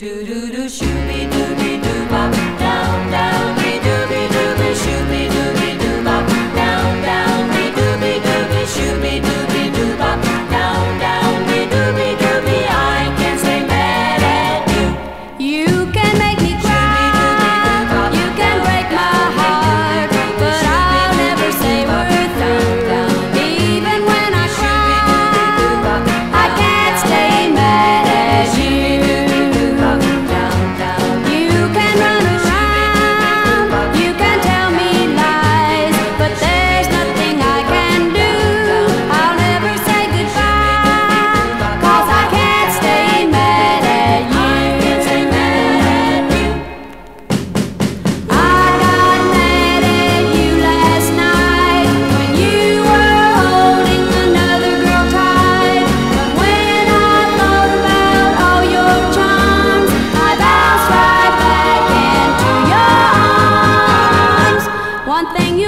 Do do do shooby dooby one thing